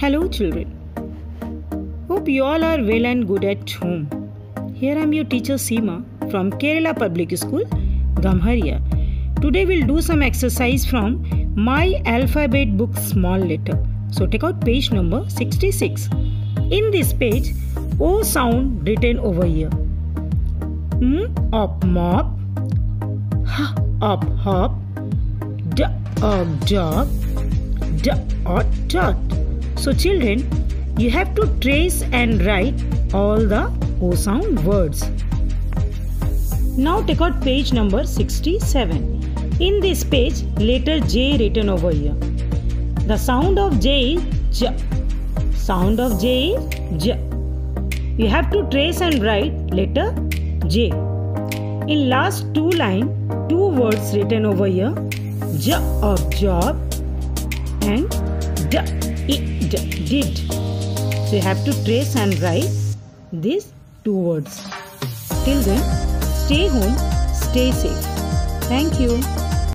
Hello, children. Hope you all are well and good at home. Here I am your teacher Seema from Kerala Public School, Gamharia. Today we'll do some exercise from My Alphabet book Small Letter. So take out page number 66. In this page, O sound written over here. M up mop, H up hop, D up dog, D or dot. So children, you have to trace and write all the O sound words. Now take out page number 67. In this page, letter J written over here. The sound of J is J. Sound of J is J. You have to trace and write letter J. In last two line, two words written over here. J of job and D, I, D, did. So you have to trace and write these two words. Till then, stay home, stay safe. Thank you.